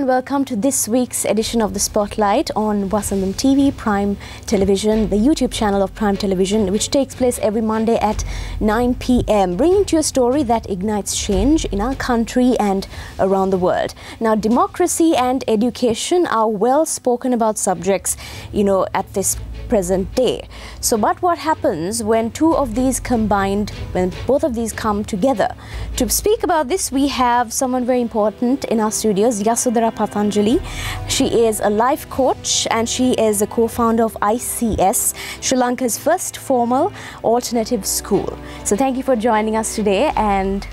And welcome to this week's edition of the Spotlight on Vasantham TV, Prime Television, the YouTube channel of Prime Television, which takes place every Monday at 9 p.m., bringing to you a story that ignites change in our country and around the world. Now, democracy and education are well spoken about subjects, you know, at this present day. So, but what happens when two of these combined, when both of these come together? To speak about this, we have someone very important in our studios, Yasodhara Pathanjali. She is a life coach and she is a co-founder of ICS, Sri Lanka's first formal alternative school. So, thank you for joining us today and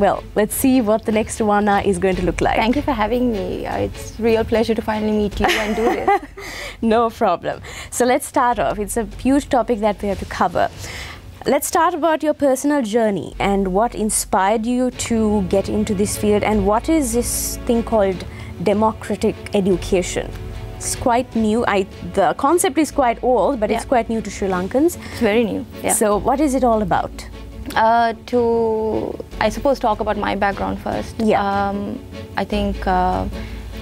well, let's see what the next one is going to look like. Thank you for having me. Uh, it's a real pleasure to finally meet you and do this. no problem. So let's start off. It's a huge topic that we have to cover. Let's start about your personal journey and what inspired you to get into this field and what is this thing called democratic education? It's quite new. I, the concept is quite old, but yeah. it's quite new to Sri Lankans. It's very new. Yeah. So what is it all about? Uh, to, I suppose, talk about my background first. Yeah. Um, I think uh,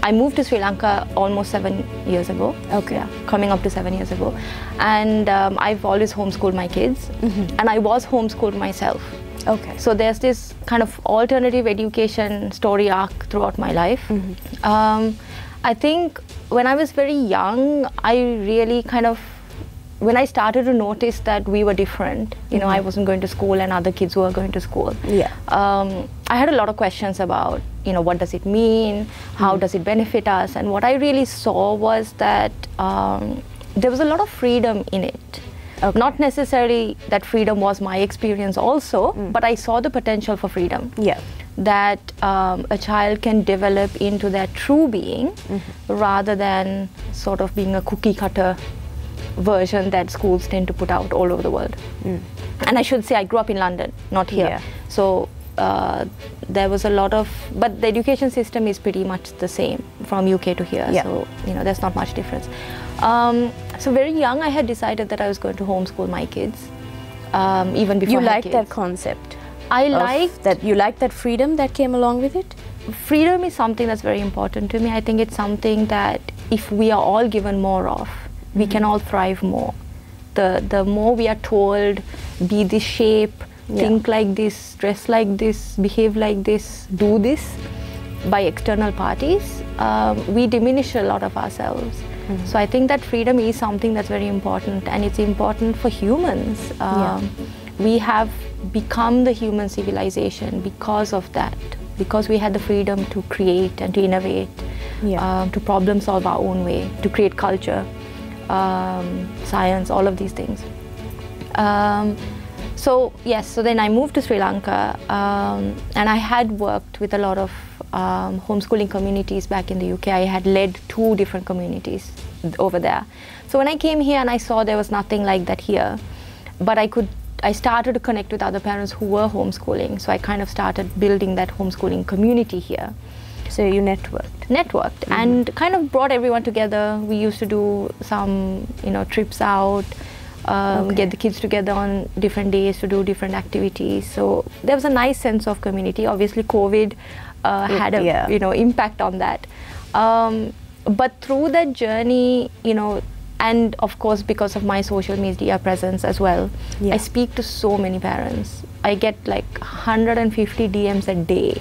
I moved to Sri Lanka almost seven years ago. Okay. Yeah, coming up to seven years ago. And um, I've always homeschooled my kids. Mm -hmm. And I was homeschooled myself. Okay. So there's this kind of alternative education story arc throughout my life. Mm -hmm. um, I think when I was very young, I really kind of when I started to notice that we were different, you know, mm -hmm. I wasn't going to school and other kids were going to school. Yeah. Um, I had a lot of questions about, you know, what does it mean? How mm. does it benefit us? And what I really saw was that um, there was a lot of freedom in it. Okay. Not necessarily that freedom was my experience also, mm. but I saw the potential for freedom. Yeah. That um, a child can develop into their true being mm -hmm. rather than sort of being a cookie cutter version that schools tend to put out all over the world. Mm. And I should say, I grew up in London, not here. Yeah. So uh, there was a lot of, but the education system is pretty much the same from UK to here. Yeah. So, you know, there's not much difference. Um, so very young, I had decided that I was going to homeschool my kids, um, even before You liked that concept? I like that. You like that freedom that came along with it? Freedom is something that's very important to me. I think it's something that if we are all given more of, we can all thrive more. The, the more we are told, be this shape, yeah. think like this, dress like this, behave like this, do this by external parties, um, we diminish a lot of ourselves. Mm. So I think that freedom is something that's very important and it's important for humans. Um, yeah. We have become the human civilization because of that, because we had the freedom to create and to innovate, yeah. um, to problem solve our own way, to create culture um, science, all of these things. Um, so yes, so then I moved to Sri Lanka um, and I had worked with a lot of um, homeschooling communities back in the UK. I had led two different communities over there. So when I came here and I saw there was nothing like that here, but I could I started to connect with other parents who were homeschooling. So I kind of started building that homeschooling community here. So you networked? Networked mm -hmm. and kind of brought everyone together. We used to do some, you know, trips out, um, okay. get the kids together on different days to do different activities. So there was a nice sense of community. Obviously, COVID uh, had a yeah. you know impact on that. Um, but through that journey, you know, and of course because of my social media presence as well, yeah. I speak to so many parents. I get like 150 DMs a day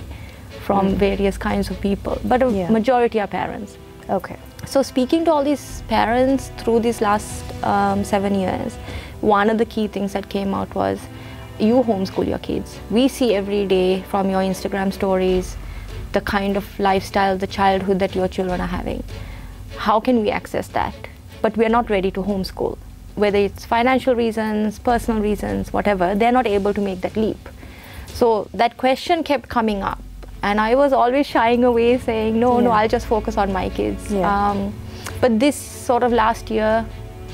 from mm. various kinds of people, but a yeah. majority are parents. Okay. So speaking to all these parents through these last um, seven years, one of the key things that came out was you homeschool your kids. We see every day from your Instagram stories the kind of lifestyle, the childhood that your children are having. How can we access that? But we're not ready to homeschool. Whether it's financial reasons, personal reasons, whatever, they're not able to make that leap. So that question kept coming up and I was always shying away, saying, no, yeah. no, I'll just focus on my kids. Yeah. Um, but this sort of last year,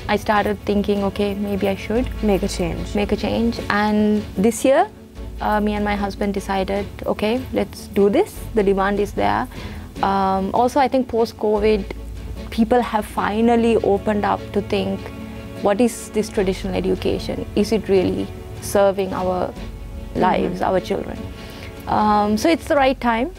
I started thinking, okay, maybe I should make a change. Make a change. And this year, uh, me and my husband decided, okay, let's do this. The demand is there. Um, also, I think post-COVID, people have finally opened up to think, what is this traditional education? Is it really serving our lives, mm -hmm. our children? Um, so it's the right time.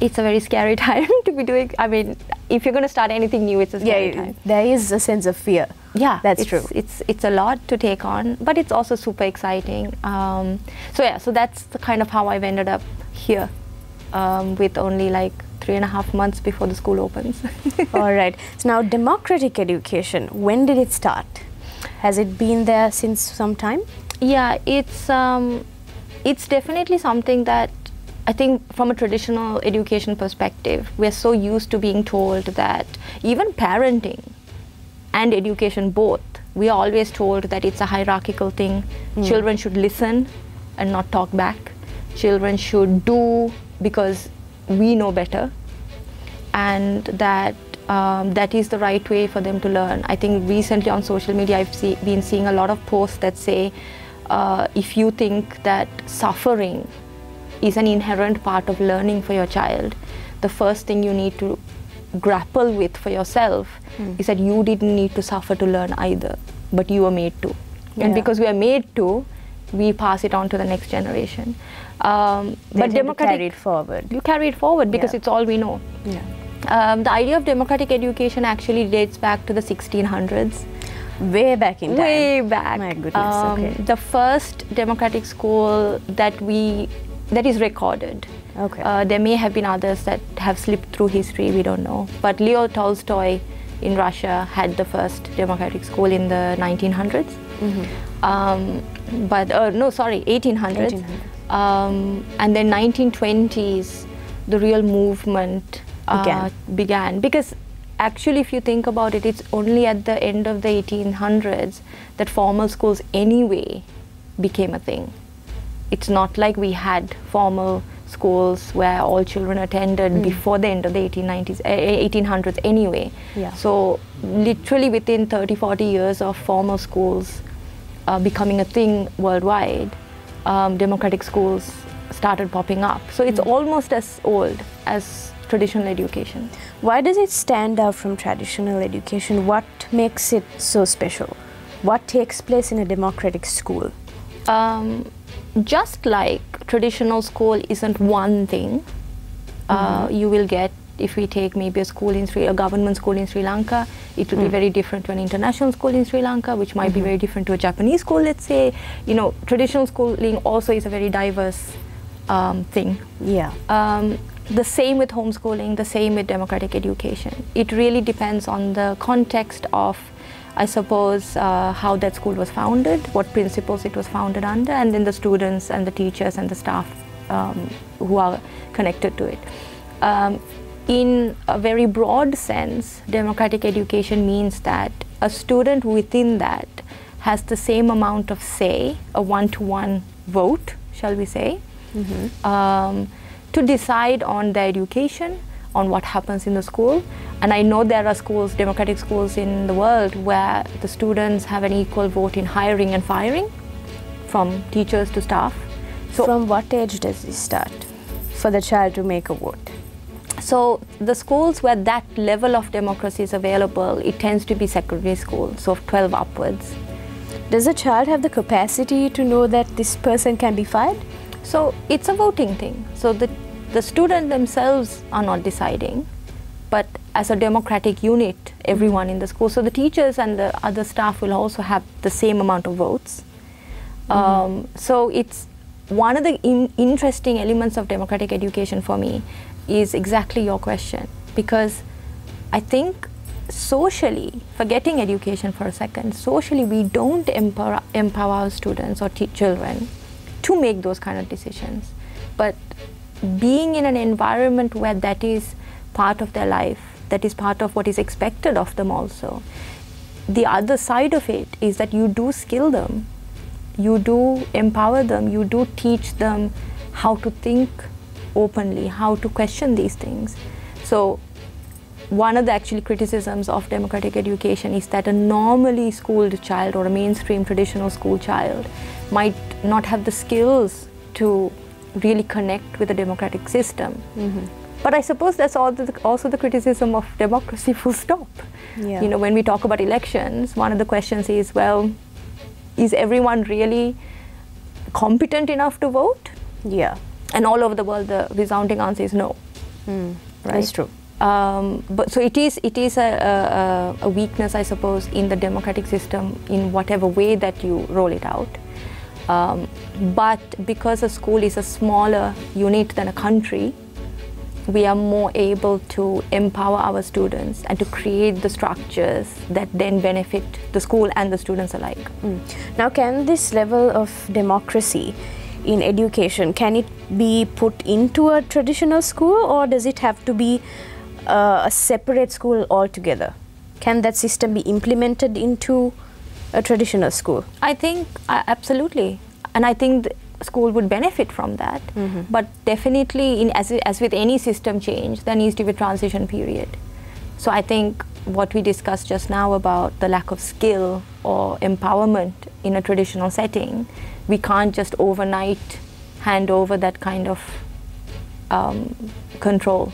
it's a very scary time to be doing. I mean, if you're going to start anything new, it's a scary Yeah, time. there is a sense of fear. Yeah, That's it's, true. It's it's a lot to take on, but it's also super exciting. Um, so yeah, so that's the kind of how I've ended up here, um, with only like three and a half months before the school opens. All right. So now, democratic education. When did it start? Has it been there since some time? Yeah, it's um, it's definitely something that I think from a traditional education perspective, we're so used to being told that even parenting and education both, we are always told that it's a hierarchical thing. Children should listen and not talk back. Children should do because we know better, and that um, that is the right way for them to learn. I think recently on social media, I've see, been seeing a lot of posts that say, uh, if you think that suffering is an inherent part of learning for your child, the first thing you need to grapple with for yourself is that you didn't need to suffer to learn either, but you were made to. And because we are made to, we pass it on to the next generation. Um, but democratic, carry it forward. you carry it forward because Yeah. it's all we know. Yeah. Um, the idea of democratic education actually dates back to the 1600s. Way back in time. Way back. My goodness. Um, okay. The first democratic school that we that is recorded. Okay. Uh, there may have been others that have slipped through history. We don't know. But Leo Tolstoy in Russia had the first democratic school in the 1900s. Mm-hmm. Um, but uh, no, sorry, 1800s. 1800s. Um, and then 1920s, the real movement uh, Began. began because actually if you think about it it's only at the end of the 1800s that formal schools anyway became a thing. It's not like we had formal schools where all children attended before the end of the 1890s eh, 1800s anyway. Yeah. so literally within 30 40 years of formal schools uh, becoming a thing worldwide um, democratic schools started popping up. So it's almost as old as traditional education Why does it stand out from traditional education? What makes it so special? What takes place in a democratic school? um, just like traditional school isn't one thing uh, you will get if we take maybe a school in Sri, a government school in Sri Lanka, it will be very different to an international school in Sri Lanka, which might be very different to a Japanese school. Let's say, you know, traditional schooling also is a very diverse um, thing. Yeah. Um, the same with homeschooling, the same with democratic education. It really depends on the context of, I suppose, uh, how that school was founded, what principles it was founded under, and then the students and the teachers and the staff um, who are connected to it. Um, in a very broad sense, democratic education means that a student within that has the same amount of say, a one to one vote, shall we say, um, to decide on their education, on what happens in the school. And I know there are schools, democratic schools in the world, where the students have an equal vote in hiring and firing, from teachers to staff. So, From what age does this start for the child to make a vote? so the schools where that level of democracy is available, it tends to be secondary school, so 12 upwards. Does a child have the capacity to know that this person can be fired? So it's a voting thing. So the, the student themselves are not deciding, but as a democratic unit, everyone in the school. So the teachers and the other staff will also have the same amount of votes. Um, so it's one of the in, interesting elements of democratic education for me is exactly your question because I think socially, forgetting education for a second, socially we don't empower, empower our students or te- children to make those kind of decisions. But being in an environment where that is part of their life, that is part of what is expected of them also. The other side of it is that you do skill them, you do empower them, you do teach them how to think openly, how to question these things. So one of the actually criticisms of democratic education is that a normally schooled child or a mainstream traditional school child might not have the skills to really connect with the democratic system. But I suppose that's the, also the criticism of democracy, full stop. Yeah. You know, when we talk about elections, one of the questions is, well, is everyone really competent enough to vote? Yeah. And all over the world, the resounding answer is no. Mm, Right. That's true. Um, but so it is it is a, a, a weakness, I suppose, in the democratic system in whatever way that you roll it out. Um, but because a school is a smaller unit than a country, we are more able to empower our students and to create the structures that then benefit the school and the students alike. Mm. Now, can this level of democracy in education can it be put into a traditional school, or does it have to be uh, a separate school altogether? Can that system be implemented into a traditional school? I think uh, absolutely, and I think the school would benefit from that. Mhm. But definitely, in as, as with any system change, there needs to be a transition period. So I think what we discussed just now about the lack of skill or empowerment in a traditional setting, we can't just overnight hand over that kind of um, control.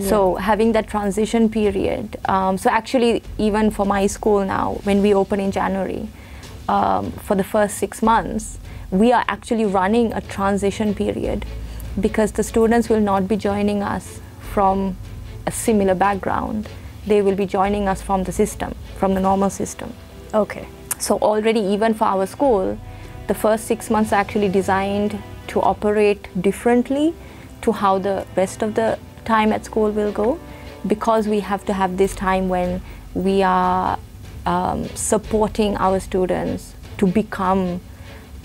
So having that transition period. Um, so actually, even for my school now, when we open in January, um, for the first six months, we are actually running a transition period because the students will not be joining us from a similar background. They will be joining us from the system, from the normal system. Okay. So already, even for our school, the first six months are actually designed to operate differently to how the rest of the time at school will go, because we have to have this time when we are um, supporting our students to become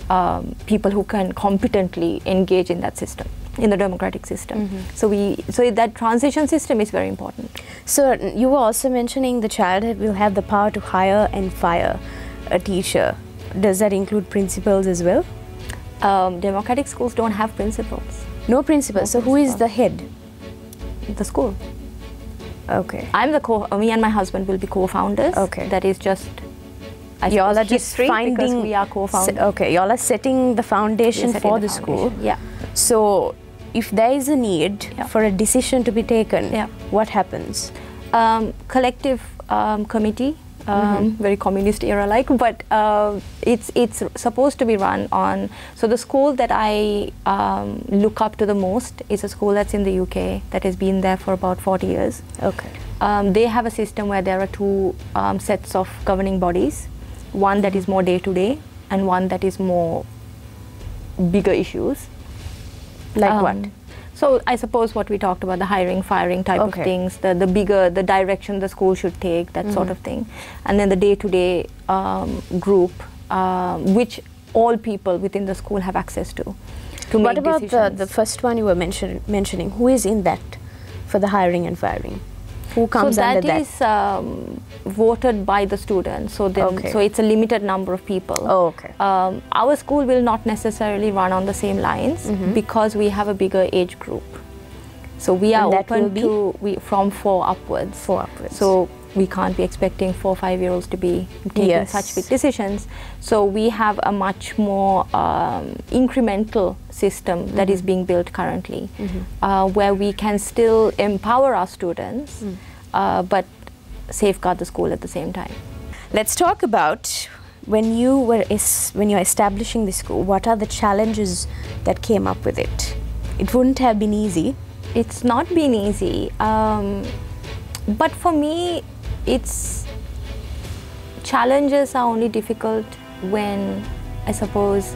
um, people who can competently engage in that system, in the democratic system. So we, so that transition system is very important. So you were also mentioning the child will have the power to hire and fire a teacher. Does that include principals as well? Um, democratic schools don't have principals. No principals. No so who is the head? The school. Okay. I'm the co. Me and my husband will be co-founders. Okay. That is just. I y'all are just finding. because we are co-founders. okay, y'all are setting the foundation setting for the, school. foundation. Yeah. So, if there is a need Yeah. for a decision to be taken, Yeah. what happens? Um, collective um, committee. Um, Mm-hmm. Very communist era like, but uh, it's it's supposed to be run on. So the school that I um, look up to the most is a school that's in the UK that has been there for about 40 years. Okay. Um, they have a system where there are two um, sets of governing bodies one that is more day to day and one that is more bigger issues Like Um, what? So i suppose what we talked about the hiring firing type Okay. of things the, the bigger the direction the school should take that sort Mhm. of thing and then the day to day group um, which all people within the school have access to to What about the, the first one you were mention, mentioning? Who is in that for the hiring and firing? Who comes so under that that? is um, voted by the students. So then, Okay. so it's a limited number of people. Oh, okay. Um, our school will not necessarily run on the same lines Mhm. because we have a bigger age group. So we are And that will open to we, from four upwards. Four upwards. So we can't be expecting four five year olds to be taking Yes. such big decisions. So we have a much more um, incremental system that is Mhm. being built currently, Mhm. uh, where we can still empower our students, Mm. uh, but safeguard the school at the same time. Let's talk about when you were when you're establishing the school. What are the challenges that came up with it? It wouldn't have been easy. It's not been easy, um, but for me, it's challenges are only difficult when I suppose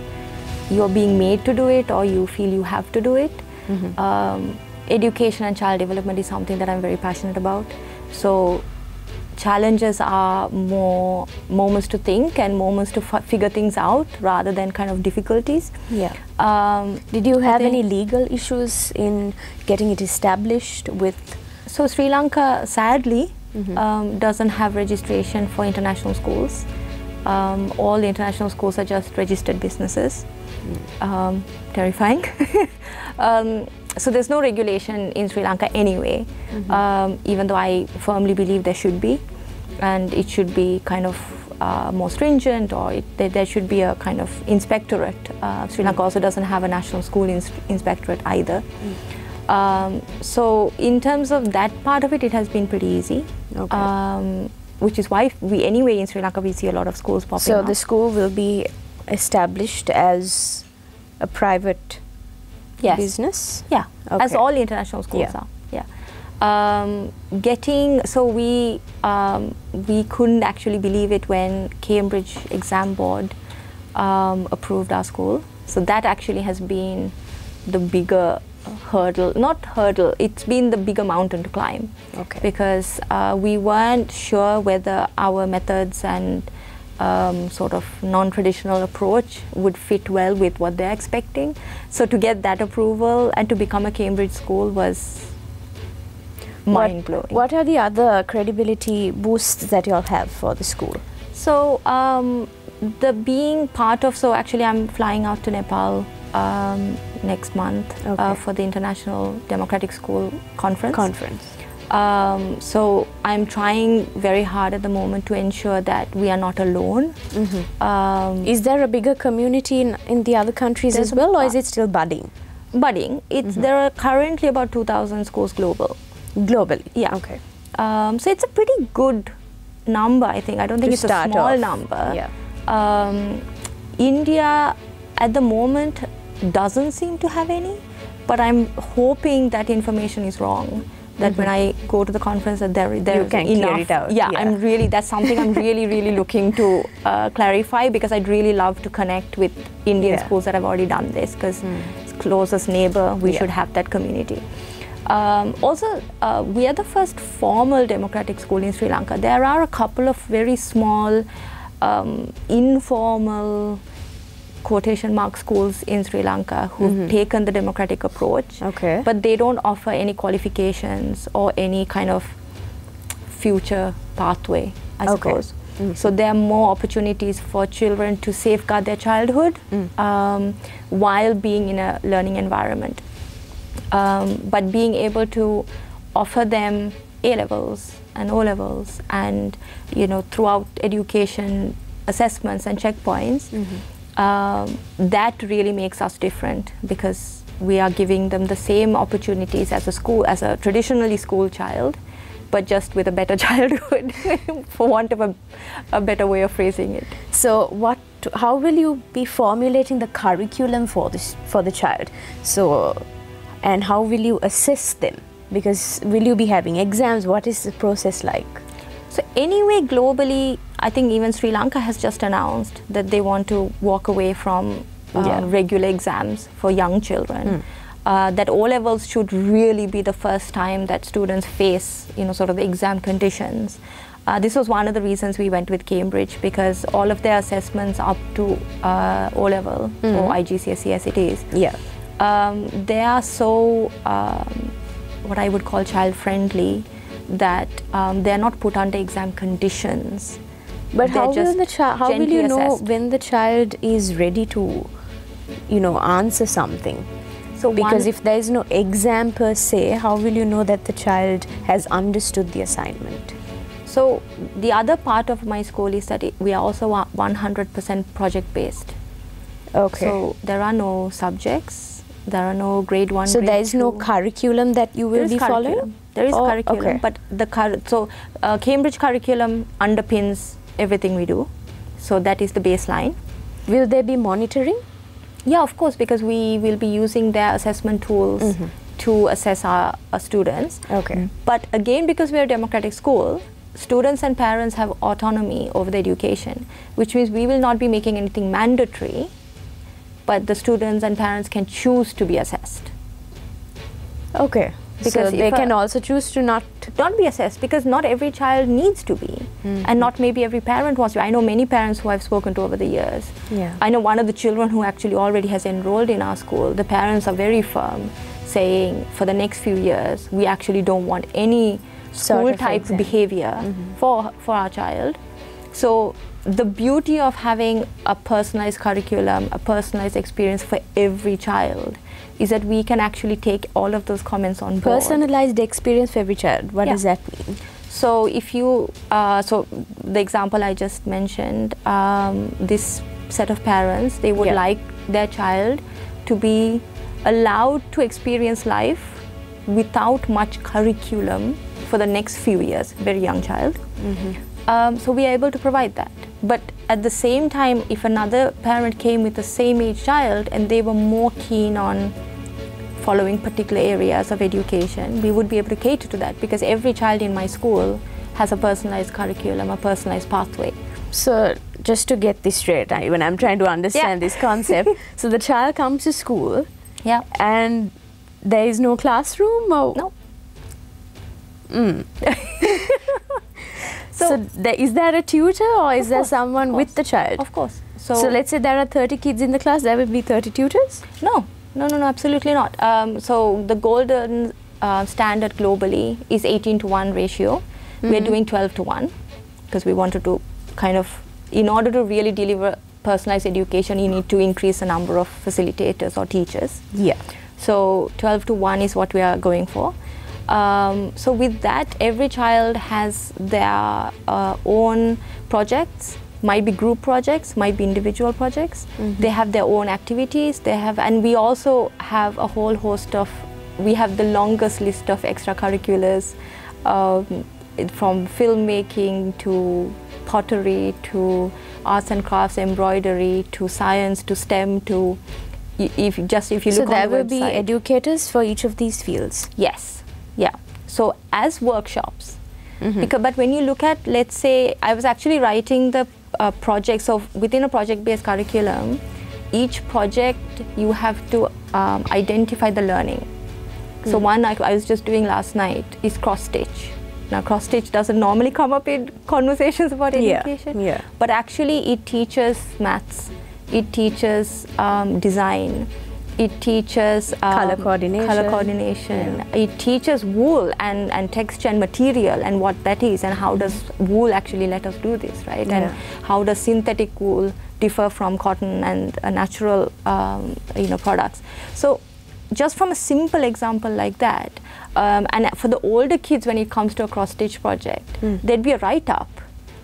you're being made to do it or you feel you have to do it. Mhm. Um, education and child development is something that I'm very passionate about. So challenges are more moments to think and moments to f- figure things out rather than kind of difficulties. Yeah. Um, Did you have any legal issues in getting it established with? So Sri Lanka, sadly, Mhm. um, doesn't have registration for international schools. Um, all the international schools are just registered businesses. Um, terrifying. so there's no regulation in Sri Lanka anyway, um, even though I firmly believe there should be, and it should be kind of uh, more stringent, or it, there, there should be a kind of inspectorate. Uh, Sri Lanka also doesn't have a national school ins- inspectorate either. Um, so in terms of that part of it, it has been pretty easy. Okay. Um, which is why we anyway in Sri Lanka we see a lot of schools popping So up. the school will be established as a private yes. business. Yeah, as all international schools Yeah. are. yeah. Um, getting so we um, we couldn't actually believe it when Cambridge Exam Board um, approved our school. So that actually has been the bigger hurdle, not hurdle. It's been the bigger mountain to climb. Okay. Because uh, we weren't sure whether our methods and um, sort of non-traditional approach would fit well with what they're expecting. So to get that approval and to become a Cambridge school was mind blowing. What, what are the other credibility boosts that you all have for the school? So um, the being part of so actually I'm flying out to Nepal um, next month uh, for the International Democratic School Conference. Conference. Um, so I'm trying very hard at the moment to ensure that we are not alone. Um, Is there a bigger community in, in the other countries as well, or is it still budding budding. It's there are currently about 2,000 schools global. globally? Yeah. Okay. Um, so it's a pretty good number, I think. I don't think To it's a small off, number. yeah. Um, India at the moment doesn't seem to have any, but I'm hoping that information is wrong. That when I go to the conference, that there there Mm-hmm. can clear enough. it out, Yeah, yeah. I'm really that's something I'm really really looking to uh, clarify because I'd really love to connect with Indian Yeah. Hmm. schools that have already done this because it's closest neighbor. We Yeah. should have that community. Um, also, uh, we are the first formal democratic school in Sri Lanka. There are a couple of very small, um, informal quotation mark schools in Sri Lanka who've taken the democratic approach. Okay. but they don't offer any qualifications or any kind of future pathway, I Okay. suppose. So there are more opportunities for children to safeguard their childhood um, while being in a learning environment. Um, but being able to offer them A levels and O levels, and you know throughout education assessments and checkpoints, um, that really makes us different because we are giving them the same opportunities as a school as a traditionally school child but just with a better childhood for want of a, a better way of phrasing it So, what? How will you be formulating the curriculum for this for the child? So, and how will you assess them? Because will you be having exams? What is the process like? So anyway, globally, I think even Sri Lanka has just announced that they want to walk away from uh, Yeah. regular exams for young children. Uh, that O levels should really be the first time that students face, you know, sort of the exam conditions. Uh, this was one of the reasons we went with Cambridge because all of their assessments up to uh, O level or IGCSE as it is, Yeah. um, they are so um, what I would call child friendly that um, they are not put under exam conditions. But how will the child? How will you know assessed. when the child is ready to, you know, answer something? So Because if there is no exam per se, how will you know that the child has understood the assignment? So the other part of my school is that it, we are also 100% project based. Okay. So there are no subjects. There are no grade one. So grade there is no curriculum that you will be curriculum. following. There is Oh, curriculum, okay. but the cur- so uh, Cambridge curriculum underpins everything we do. So that is the baseline. Will there be monitoring? Yeah, of course, because we will be using their assessment tools mm-hmm. to assess our, our students. Okay. Mm-hmm. But again, because we're a democratic school, students and parents have autonomy over the education, which means we will not be making anything mandatory, but the students and parents can choose to be assessed. Okay. So Because they if a- can also choose to not. Not be assessed because not every child needs to be, hmm. and not maybe every parent wants to. I know many parents who I've spoken to over the years. Yeah. I know one of the children who actually already has enrolled in our school. The parents are very firm, saying for the next few years we actually don't want any Sort school of type exam. behavior mm-hmm. for for our child. So the beauty of having a personalized curriculum, a personalized experience for every child, is that we can actually take all of those comments on board. Personalized experience for every child. What Yeah. does that mean? So if you, uh, so the example I just mentioned, um, this set of parents, they would Yeah. like their child to be allowed to experience life without much curriculum for the next few years, very young child. Um, so we are able to provide that. But at the same time, if another parent came with the same age child and they were more keen on following particular areas of education, we would be able to cater to that because every child in my school has a personalized curriculum, a personalized pathway. So, just to get this straight, I, when I'm trying to understand Yeah. this concept, so the child comes to school Yeah. and there is no classroom or No. Mm. so, So- there, is there a tutor or is there course, someone with the child? Of course. So, So, let's say there are 30 kids in the class, there will be 30 tutors? No, no, no, no, absolutely not. Um, so the golden uh, standard globally is 18 to 1 ratio. We're doing 12 to 1 because we wanted to kind of, in order to really deliver personalized education, you need to increase the number of facilitators or teachers. Yeah. So 12 to 1 is what we are going for. Um, so with that, every child has their uh, own projects. Might be group projects, might be individual projects. They have their own activities. They have, and we also have a whole host of. We have the longest list of extracurriculars, um, from filmmaking to pottery to arts and crafts, embroidery to science to STEM to. If just if you So, look on there the will be educators for each of these fields. Yes, yeah. So as workshops, Mm-hmm. because but when you look at, let's say, I was actually writing the uh, project. So within a project-based curriculum, each project you have to um, identify the learning. So one I, I was just doing last night is cross stitch. Now cross stitch doesn't normally come up in conversations about Yeah, education, yeah. but actually it teaches maths, it teaches um, design, it teaches um, Colour coordination. color coordination. It teaches wool and, and texture and material and what that is and how does wool actually let us do this, right? Yeah. And how does synthetic wool differ from cotton and uh, natural, um, you know, products? So, just from a simple example like that, um, and for the older kids, when it comes to a cross stitch project, there'd be a write up.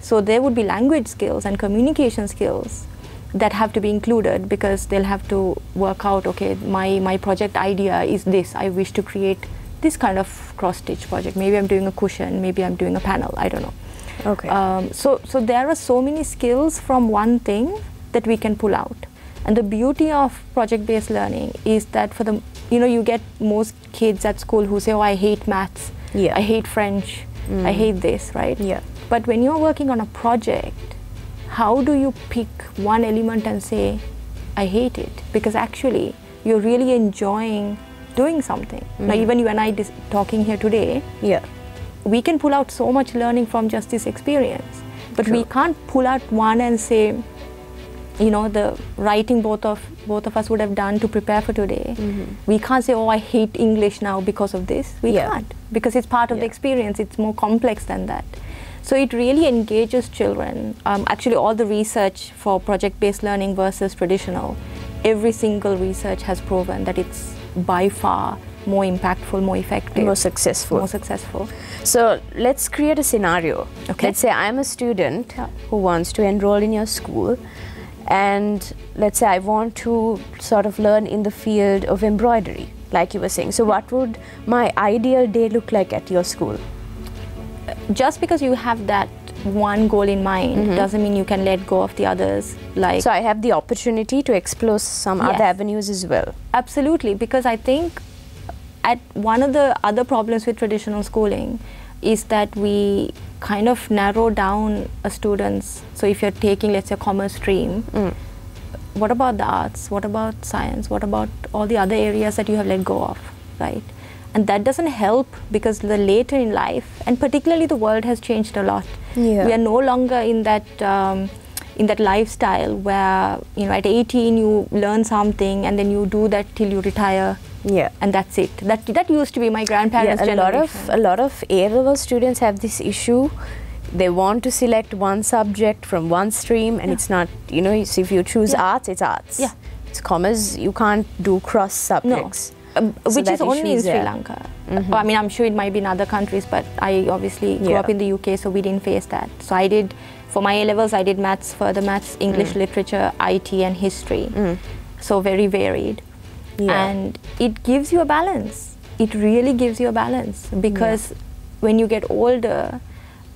So there would be language skills and communication skills that have to be included because they'll have to work out okay my my project idea is this. I wish to create this kind of cross stitch project. Maybe i'm doing a cushion maybe i'm doing a panel i don't know. Okay. um, so so there are so many skills from one thing that we can pull out. And the beauty of project based learning is that for the you know you get most kids at school who say oh i hate maths. Yeah. i hate french. I hate this right? Yeah. but when you're working on a project how do you pick one element and say i hate it because actually you're really enjoying doing something. Now hmm. even you and i dis- talking here today yeah. we can pull out so much learning from just this experience. But we can't pull out one and say you know the writing both of both of us would have done to prepare for today. Mm-hmm. We can't say oh i hate english now because of this. We Yeah. can't because it's part of the experience. It's more complex than that so it really engages children um, actually all the research for project based learning versus traditional every single research has proven that it's by far more impactful more effective More successful. more successful So let's create a scenario. Okay. Let's say I'm a student Yeah. who wants to enroll in your school, and let's say I want to sort of learn in the field of embroidery, like you were saying. So, what would my ideal day look like at your school? Just because you have that one goal in mind mm-hmm. doesn't mean you can let go of the others like So, I have the opportunity to explore some other avenues as well. absolutely because i think at one of the other problems with traditional schooling is that we kind of narrow down a student's. So if you're taking let's say a commerce stream mm. what about the arts? What about science? What about all the other areas that you have let go of right and that doesn't help because the later in life and particularly the world has changed a lot Yeah. we are no longer in that um, in that lifestyle where you know at 18 you learn something and then you do that till you retire Yeah. and that's it that that used to be my grandparents yeah, a lot of a lot of A level students have this issue. They want to select one subject from one stream, and Yeah. it's not. You know, so if you choose Yeah. arts, it's arts. Yeah. It's commerce. You can't do cross subjects. Um, So which is only in Sri. Lanka. Well, I mean, I'm sure it might be in other countries, but I obviously grew Yeah. up in the UK, so we didn't face that. So I did, for my A levels, I did maths, further maths, English Mm. literature, IT, and history. So very varied. Yeah. And it gives you a balance. It really gives you a balance because when you get older,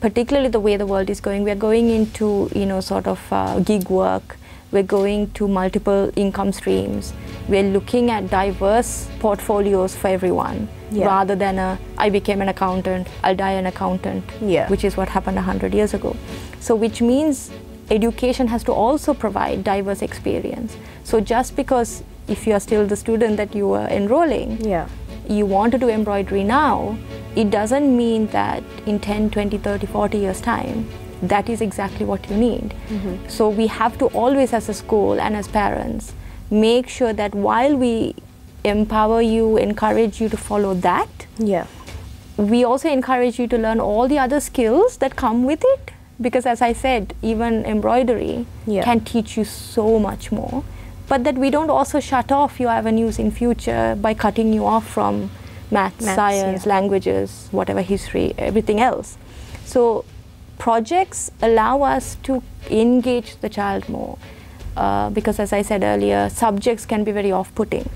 particularly the way the world is going, we are going into, you know, sort of uh, gig work. We're going to multiple income streams. We're looking at diverse portfolios for everyone Yeah. rather than a I became an accountant, I'll die an accountant, Yeah. which is what happened 100 years ago. So, which means education has to also provide diverse experience. So, just because if you are still the student that you were enrolling, Yeah. you want to do embroidery now, it doesn't mean that in 10, 20, 30, 40 years' time, that is exactly what you need. Mm-hmm. So we have to always, as a school and as parents, make sure that while we empower you, encourage you to follow that, Yeah. we also encourage you to learn all the other skills that come with it because as i said even embroidery Yeah. can teach you so much more but that we don't also shut off your avenues in future by cutting you off from math, Maths, science yeah. languages whatever history everything else so projects allow us to engage the child more uh, because as i said earlier subjects can be very off-putting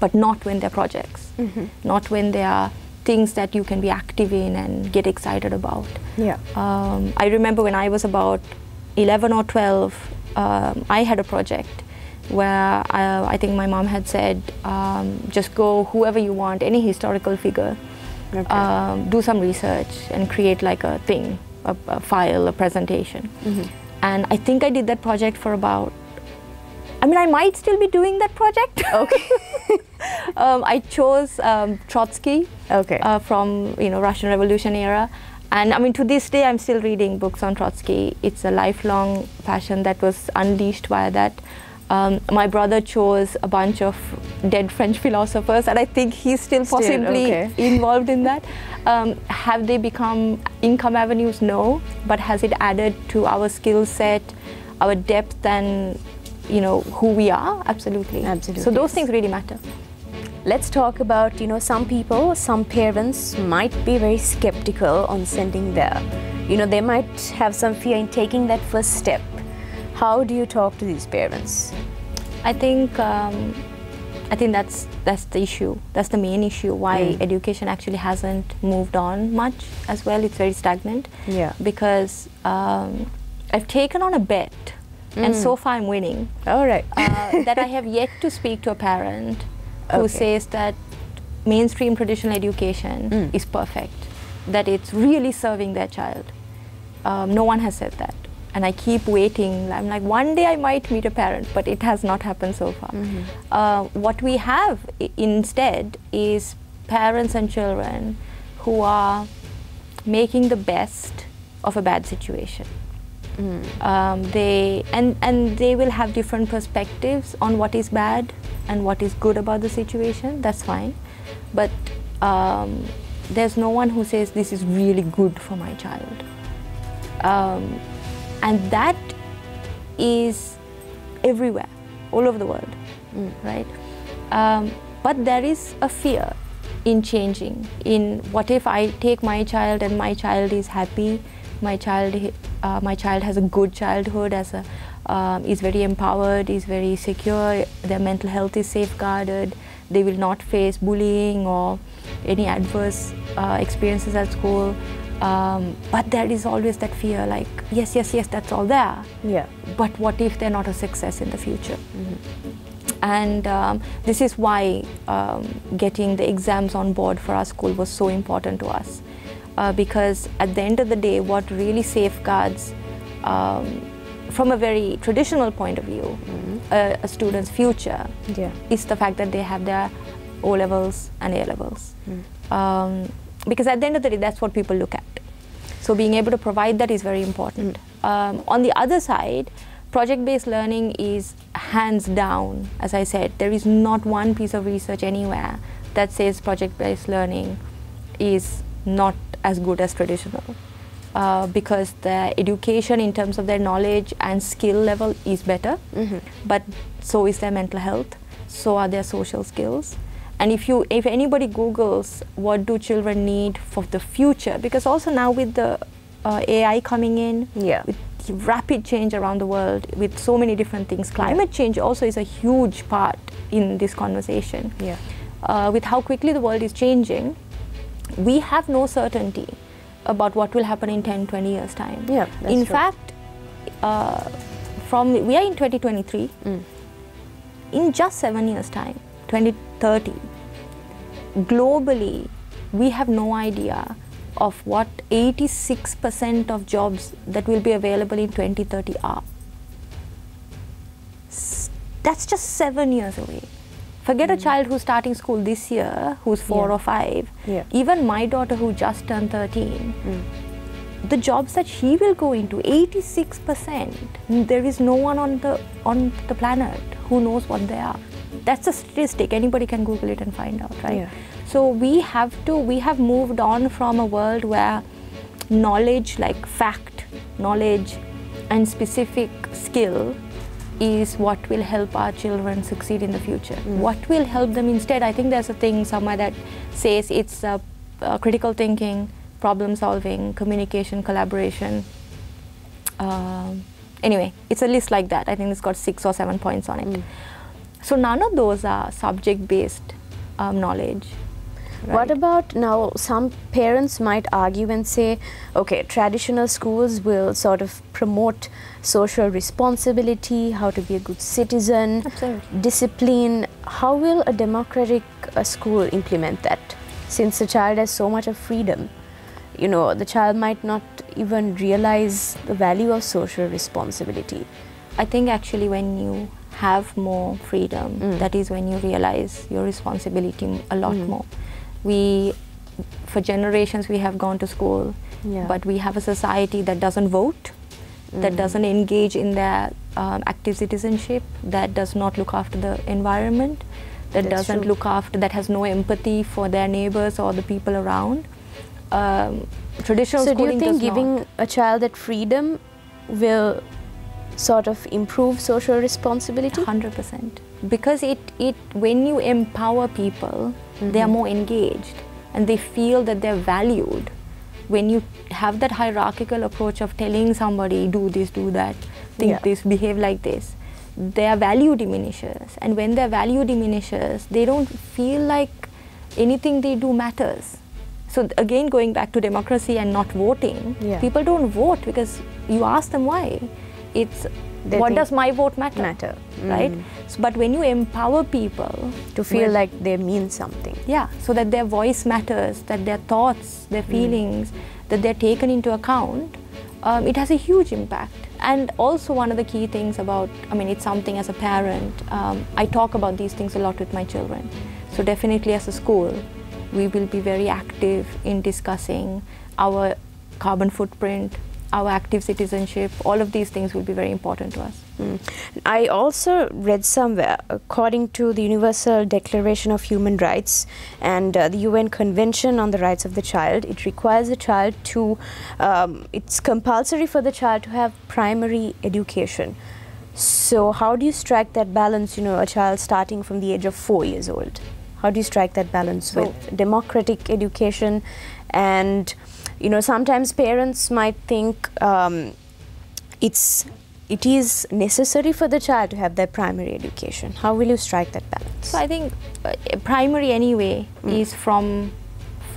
but not when they're projects, not when they are things that you can be active in and get excited about. Yeah. Um, I remember when I was about 11 or 12, um, I had a project where I, I think my mom had said, um, just go whoever you want, any historical figure, Okay. um, do some research and create like a thing, a, a file, a presentation. And I think I did that project for about I mean, I might still be doing that project. Okay. um, I chose um, Trotsky Okay. uh, from you know Russian Revolution era, and I mean to this day I'm still reading books on Trotsky. It's a lifelong passion that was unleashed by that. Um, my brother chose a bunch of dead French philosophers, and I think he's still Still, possibly okay. involved in that. Um, have they become income avenues? No, but has it added to our skill set, our depth, and you know who we are? Absolutely. Absolutely, So those things really matter. Let's talk about, you know, some people, some parents might be very skeptical on sending their, you know, they might have some fear in taking that first step. How do you talk to these parents? I think um, I think that's that's the issue. That's the main issue why Mm. education actually hasn't moved on much as well. It's very stagnant. Yeah. Because um, I've taken on a bet, and Mm. so far I'm winning. All right. Uh, that I have yet to speak to a parent who Okay. says that mainstream traditional education Mm. is perfect, that it's really serving their child. Um, no one has said that. And I keep waiting. I'm like, one day I might meet a parent, but it has not happened so far. Mm-hmm. Uh, what we have i- instead is parents and children who are making the best of a bad situation Mm. um, they and and they will have different perspectives on what is bad and what is good about the situation that's fine but um, there's no one who says this is really good for my child um, and that is everywhere all over the world Mm. right um, but there is a fear in changing in what if i take my child and my child is happy my child uh, my child has a good childhood as a um, is very empowered is very secure their mental health is safeguarded they will not face bullying or any adverse uh, experiences at school um, but there is always that fear like yes yes yes that's all there Yeah. but what if they're not a success in the future? And um, this is why um, getting the exams on board for our school was so important to us. Uh, because at the end of the day, what really safeguards, um, from a very traditional point of view, a, a student's future Yeah. is the fact that they have their O levels and A levels. Um, because at the end of the day, that's what people look at. So being able to provide that is very important. Um, on the other side, project-based learning is hands down. As I said, there is not one piece of research anywhere that says project-based learning is not as good as traditional. Uh, because the education in terms of their knowledge and skill level is better, Mhm. but so is their mental health, so are their social skills. And if you, if anybody Googles what do children need for the future, because also now with the uh, AI coming in, Yeah. with rapid change around the world, with so many different things, climate change also is a huge part in this conversation. Yeah. Uh, with how quickly the world is changing, we have no certainty about what will happen in 10, 20 years' time. Yeah, that's in true. fact, uh, from we are in 2023 Mm. in just 7 years time 2030 globally we have no idea of what 86% of jobs that will be available in 2030 are. That's just 7 years away. Forget a child who's starting school this year who's 4 Yeah. or 5 Yeah. even my daughter who just turned 13 Mm. the jobs that she will go into 86% there is no one on the on the planet who knows what they are that's a statistic. Anybody can google it and find out right? Yeah. so we have to we have moved on from a world where knowledge like fact knowledge and specific skill is what will help our children succeed in the future. What will help them instead? I think there's a thing somewhere that says it's uh, uh, critical thinking problem solving communication collaboration. Um, anyway it's a list like that. I think it's got six or seven points on it so none of those are subject based um, knowledge What about now? Some parents might argue and say, okay, traditional schools will sort of promote social responsibility, how to be a good citizen, Absolutely. discipline. How will a democratic uh, school implement that? Since the child has so much of freedom, you know, the child might not even realize the value of social responsibility. I think actually when you have more freedom, Mm. that is when you realize your responsibility a lot Mm. more. We, for generations, we have gone to school, Yeah. but we have a society that doesn't vote, that Mm. doesn't engage in their um, active citizenship, that does not look after the environment, that That's doesn't true. look after, that has no empathy for their neighbors or the people around. Um, traditional So, do you think giving not. a child that freedom will sort of improve social responsibility? Hundred percent. Because it, it when you empower people, they are Mhm. more engaged and they feel that they're valued. When you have that hierarchical approach of telling somebody do this, do that, think Yeah. this, behave like this, their value diminishes. And when their value diminishes, they don't feel like anything they do matters. So again, going back to democracy and not voting, Yeah. people don't vote because you ask them why. It's They what does my vote matter? Matter. right? Mm. So, but when you empower people To feel like they mean something. yeah, so that their voice matters, that their thoughts, their Mm. feelings, that they're taken into account, um, it has a huge impact. And also, one of the key things about, I mean, it's something as a parent, um, I talk about these things a lot with my children. So, definitely as a school, we will be very active in discussing our carbon footprint, our active citizenship, all of these things will be very important to us. Mm. I also read somewhere, according to the Universal Declaration of Human Rights and uh, the UN Convention on the Rights of the Child, it requires the child to, um, it's compulsory for the child to have primary education. So, how do you strike that balance, you know, a child starting from the age of four years old? How do you strike that balance So- with democratic education and, you know, sometimes parents might think um, it's it is necessary for the child to have their primary education. How will you strike that balance? So I think uh, primary anyway Mm. is from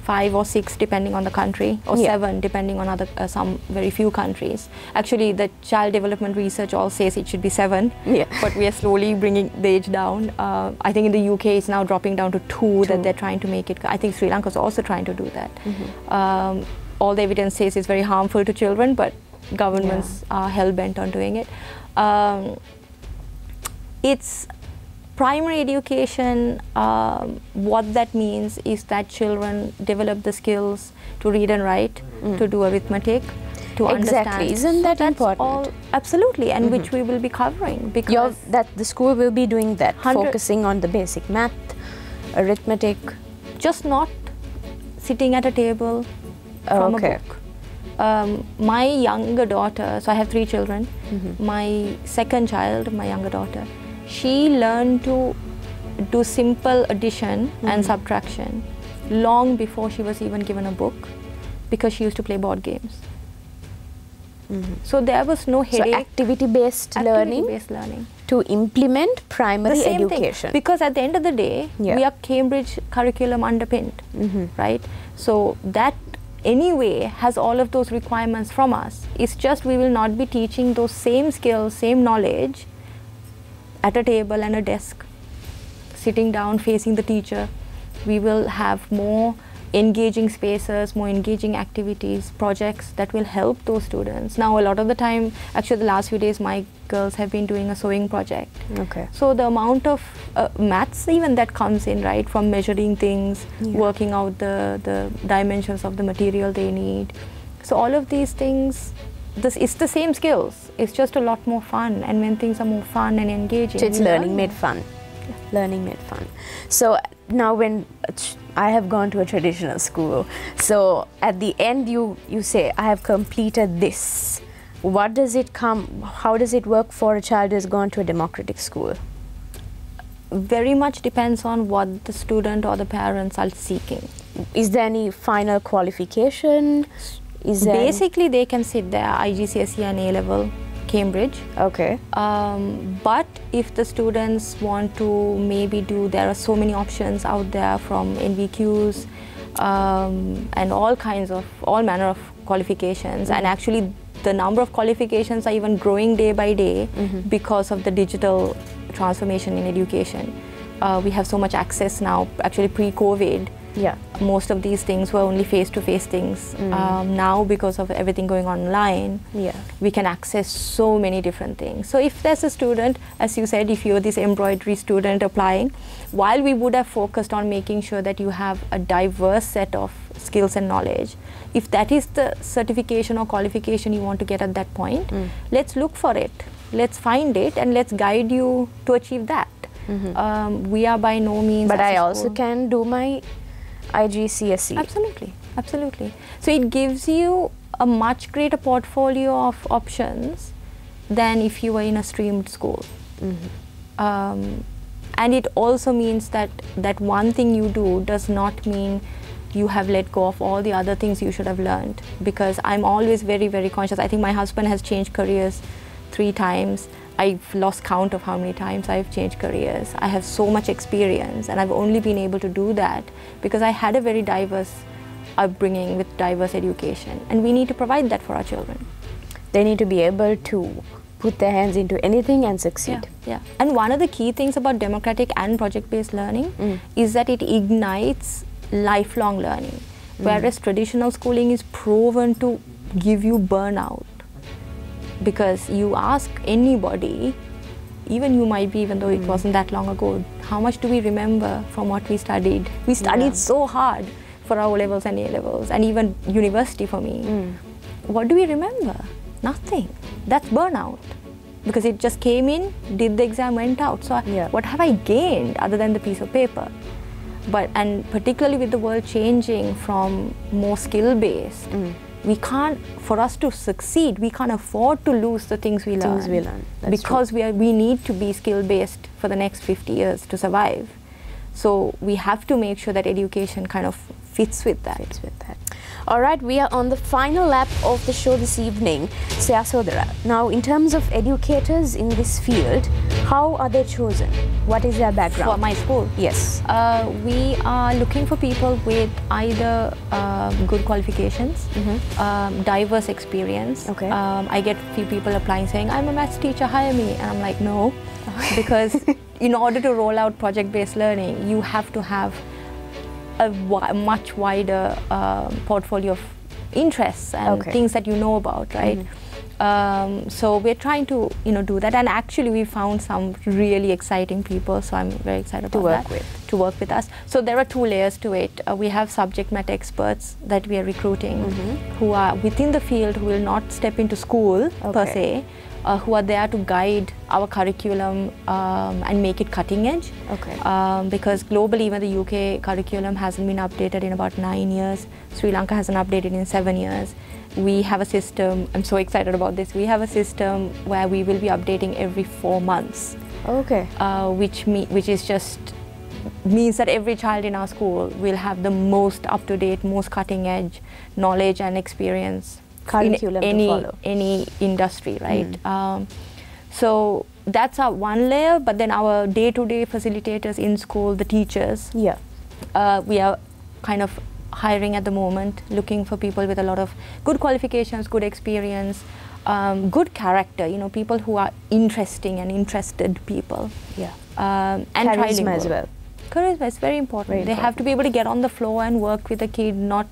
five or six depending on the country, or Yeah. seven depending on other uh, some very few countries. Actually, the child development research all says it should be seven, Yeah. but we are slowly bringing the age down. Uh, I think in the UK it's now dropping down to two, Two. that they're trying to make it. I think Sri Lanka is also trying to do that. Mhm. Um, all the evidence says it's very harmful to children, but governments are hell bent on doing it. Um, it's primary education. Um, what that means is that children develop the skills to read and write, Mm. to do arithmetic, to Exactly. understand. Isn't that That's important? All, absolutely, and Mhm. which we will be covering because that the school will be doing that, focusing on the basic math, arithmetic. just not sitting at a table from Okay. a book. Um, my younger daughter, so I have three children. Mhm. My second child, my younger daughter, she learned to do simple addition Mhm. and subtraction long before she was even given a book because she used to play board games. Mhm. So there was no So activity-based learning Activity-based learning. to implement primary the same education. thing. Because at the end of the day, Yeah. we are Cambridge curriculum underpinned. Mhm. right? So that anyway has all of those requirements from us. It's just we will not be teaching those same skills, same knowledge at a table and a desk, sitting down facing the teacher. We will have more engaging spaces, more engaging activities, projects that will help those students. Now, a lot of the time, actually, the last few days, my girls have been doing a sewing project. Okay. So the amount of uh, maths even that comes in, right, from measuring things, Yeah. working out the, the dimensions of the material they need. So all of these things, this it's the same skills. It's just a lot more fun. And when things are more fun and engaging, So it's learning learn made fun. Learning made fun. So now when uh, I have gone to a traditional school, so at the end you you say I have completed this. What does it come? How does it work for a child who has gone to a democratic school? Very much depends on what the student or the parents are seeking. Is there any final qualification? Is Basically, they can sit there IGCSE and A level, Cambridge. okay? Um, but if the students want to maybe do, there are so many options out there from NVQs um, and all kinds of, all manner of qualifications. And actually, the number of qualifications are even growing day by day because of the digital transformation in education. Uh, we have so much access now, actually, pre COVID Yeah. most of these things were only face-to-face things. Um, now, because of everything going online, Yeah. we can access so many different things. So, if there's a student, as you said, if you're this embroidery student applying, while we would have focused on making sure that you have a diverse set of skills and knowledge, if that is the certification or qualification you want to get at that point, let's look for it. Let's find it and let's guide you to achieve that. Um, we are by no means. But I also can do my IGCSE. Absolutely, absolutely. So it gives you a much greater portfolio of options than if you were in a streamed school. Um, and it also means that that one thing you do does not mean you have let go of all the other things you should have learned because i'm always very very conscious i think my husband has changed careers three times i've lost count of how many times i've changed careers i have so much experience and i've only been able to do that because i had a very diverse upbringing with diverse education and we need to provide that for our children They need to be able to put their hands into anything and succeed. yeah, yeah. And one of the key things about democratic and project-based learning Mm. is that it ignites lifelong learning, whereas traditional schooling is proven to give you burnout because you ask anybody, even you might be, even though it hmm. wasn't that long ago, how much do we remember from what we studied? We studied Yeah. so hard for our O levels and A levels, and even university for me. Hmm. What do we remember? Nothing. That's burnout. Because it just came in, did the exam, went out. So, Yeah. what have I gained other than the piece of paper? But, and particularly with the world changing from more skill based, hmm. We can't, for us to succeed, we can't afford to lose the things we learn. Things we learn. Because we, are, we need to be skill based for the next 50 years to survive. So, we have to make sure that education kind of fits with that. fits with that. All right, we are on the final lap of the show this evening. Sayasodara. Now, in terms of educators in this field, how are they chosen? What is their background? For my school. yes. Uh, we are looking for people with either um, good qualifications, um, diverse experience. Okay. Um, I get few people applying saying, "I'm a maths teacher, hire me," and I'm like, "No," because in order to roll out project-based learning, you have to have a wi- much wider um, portfolio of interests and Okay. things that you know about, right? Um, so we're trying to, you know, do that, and actually we found some really exciting people. So I'm very excited To about work that with. to work with us. So there are two layers to it. Uh, we have subject matter experts that we are recruiting who are within the field who will not step into school per se, uh, who are there to guide our curriculum um, and make it cutting edge. Okay. Um, because globally, even the UK curriculum hasn't been updated in about nine years. Sri Lanka hasn't updated in seven years. We have a system, I'm so excited about this. We have a system where we will be updating every four months Okay. uh, which me- which is just means that every child in our school will have the most up to date, most cutting edge knowledge and experience Curriculum in any follow. any industry, right? Um, so that's our one layer, but then our day to day facilitators in school, the teachers, Yeah. uh, we are kind of hiring at the moment, looking for people with a lot of good qualifications, good experience, um, good character. You know, people who are interesting and interested people. Yeah. Um, and Charisma as well. Charisma is very important. Very they have to be able to get on the floor and work with a kid, not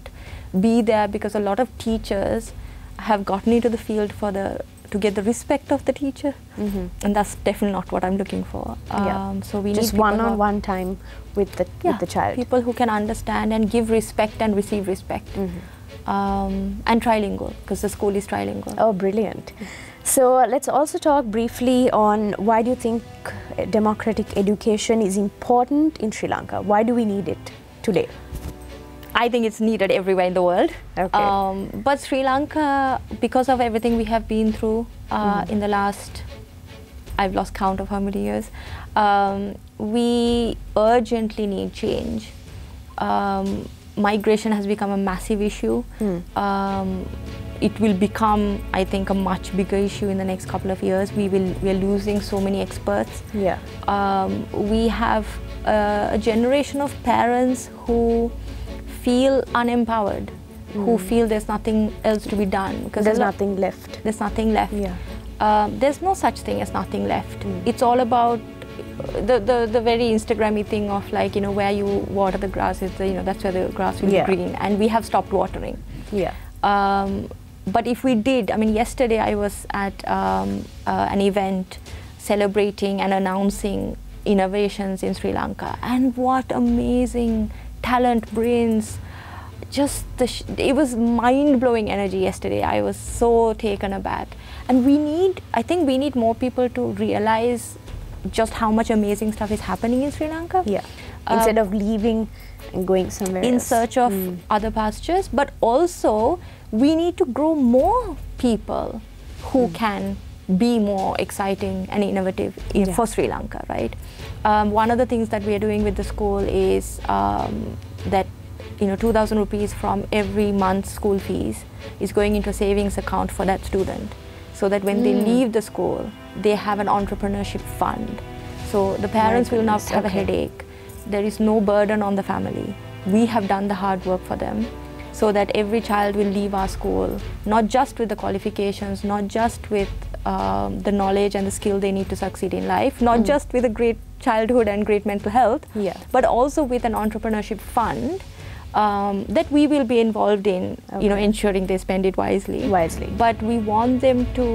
be there because a lot of teachers have gotten into the field for the to get the respect of the teacher, Mm-hmm. and that's definitely not what I'm looking for. Yeah. Um, so we Just need people who are- one-on-one time with the yeah, with the child. people who can understand and give respect and receive respect, Mm-hmm. um, and trilingual because the school is trilingual. Oh, brilliant. So uh, let's also talk briefly on why do you think democratic education is important in Sri Lanka? Why do we need it today? I think it's needed everywhere in the world. Okay. Um, but Sri Lanka, because of everything we have been through uh, Mm-hmm. in the last, I've lost count of how many years, um, we urgently need change. Um, migration has become a massive issue. Um, it will become, I think, a much bigger issue in the next couple of years. We will we are losing so many experts Yeah. um, we have uh, a generation of parents who feel unempowered, who feel there's nothing else to be done because Hmm. There's nothing left. There's nothing left. Yeah. Um, there's no such thing as nothing left. Mm. It's all about uh, the, the the very Instagrammy thing of like you know where you water the grass is the, you know that's where the grass will Yeah. be green, and we have stopped watering. Yeah. Um, but if we did, I mean, yesterday I was at um, uh, an event celebrating and announcing innovations in Sri Lanka, and what amazing talent, brains. Just the sh- it was mind blowing energy yesterday. I was so taken aback, and we need. I think we need more people to realize just how much amazing stuff is happening in Sri Lanka Yeah. Uh, Instead of leaving and going somewhere in else. search of Mm. other pastures, but also we need to grow more people who Hmm. can be more exciting and innovative in, Yeah. for Sri Lanka, right? Um, one of the things that we are doing with the school is um, that you know 2,000 rupees from every month's school fees is going into a savings account for that student, so that when they Mm. leave the school, they have an entrepreneurship fund. So the parents will not have a headache. There is no burden on the family. We have done the hard work for them so that every child will leave our school not just with the qualifications, not just with um, the knowledge and the skill they need to succeed in life, not Mm. just with a great childhood and great mental health, Yeah. but also with an entrepreneurship fund um, that we will be involved in, you know, ensuring they spend it wisely. Wisely. But we want them to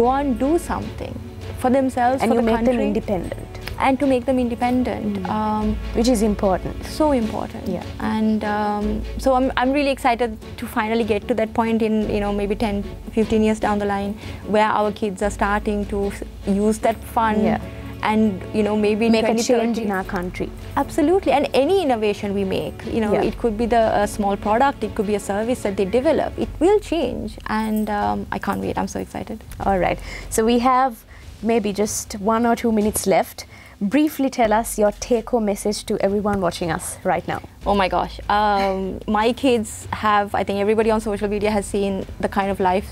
go and do something for themselves, and for you the make country, them independent, and to make them independent. Mm. Um, which is important. so important. Yeah. And um, so I'm, I'm really excited to finally get to that point in, you know, maybe 10, 15 years down the line where our kids are starting to use that fund Yeah. and, you know, maybe Make a change in our country. Absolutely, and any innovation we make, you know, Yeah. it could be the a small product, it could be a service that they develop. It will change, and um, I can't wait. I'm so excited. All right. So we have maybe just one or two minutes left. Briefly tell us your take home message to everyone watching us right now. Oh my gosh, um, my kids have. I think everybody on social media has seen the kind of life,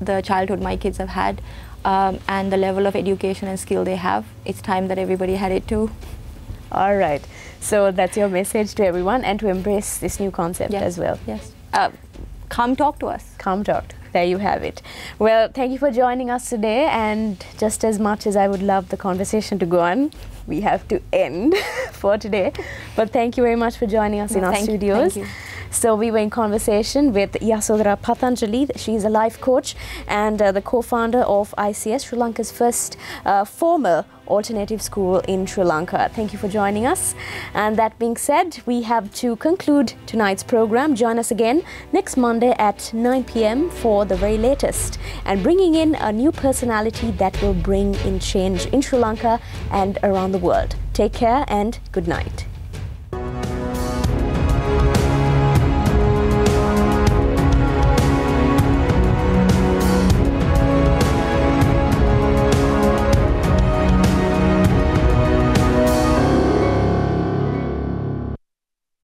the childhood my kids have had, um, and the level of education and skill they have. It's time that everybody had it too. All right. So that's your message to everyone and to embrace this new concept Yes. as well. Yes. Uh, come talk to us. Come talk. There you have it. Well, thank you for joining us today. And just as much as I would love the conversation to go on, we have to end for today. But thank you very much for joining us in our studios. thank you. So we were in conversation with Yasodhara Pathanjali. She's a life coach and uh, the co-founder of ICS, Sri Lanka's first uh, formal alternative school in Sri Lanka. Thank you for joining us. And that being said, we have to conclude tonight's program. Join us again next Monday at 9 p.m. for the very latest and bringing in a new personality that will bring in change in Sri Lanka and around the world. Take care and good night.